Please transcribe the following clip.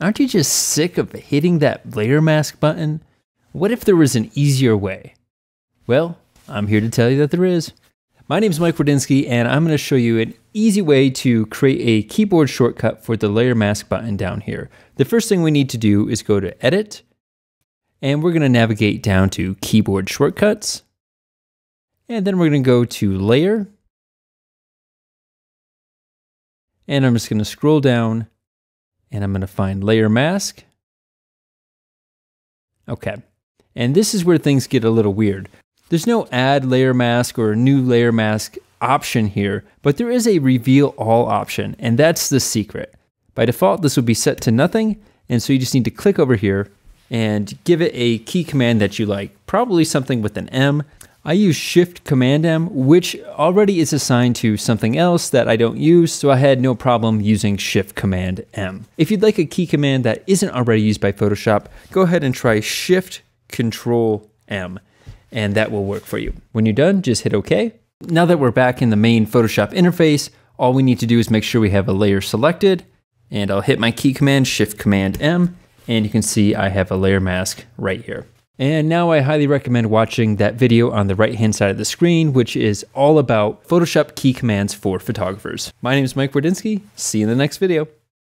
Aren't you just sick of hitting that layer mask button? What if there was an easier way? Well, I'm here to tell you that there is. My name is Mike Wardynski, and I'm going to show you an easy way to create a keyboard shortcut for the layer mask button down here. The first thing we need to do is go to Edit, and we're going to navigate down to Keyboard Shortcuts. And then we're going to go to Layer. And I'm just going to scroll down and I'm going to find layer mask. Okay. And this is where things get a little weird. There's no add layer mask or new layer mask option here, but there is a reveal all option, and that's the secret. By default, this will be set to nothing, and so you just need to click over here and give it a key command that you like, probably something with an M. I use Shift Command M, which already is assigned to something else that I don't use, so I had no problem using Shift Command M. If you'd like a key command that isn't already used by Photoshop, go ahead and try Shift Control M, and that will work for you. When you're done, just hit OK. Now that we're back in the main Photoshop interface, all we need to do is make sure we have a layer selected, and I'll hit my key command, Shift Command M, and you can see I have a layer mask right here. And now I highly recommend watching that video on the right hand side of the screen, which is all about Photoshop key commands for photographers. My name is Mike Wardynski. See you in the next video.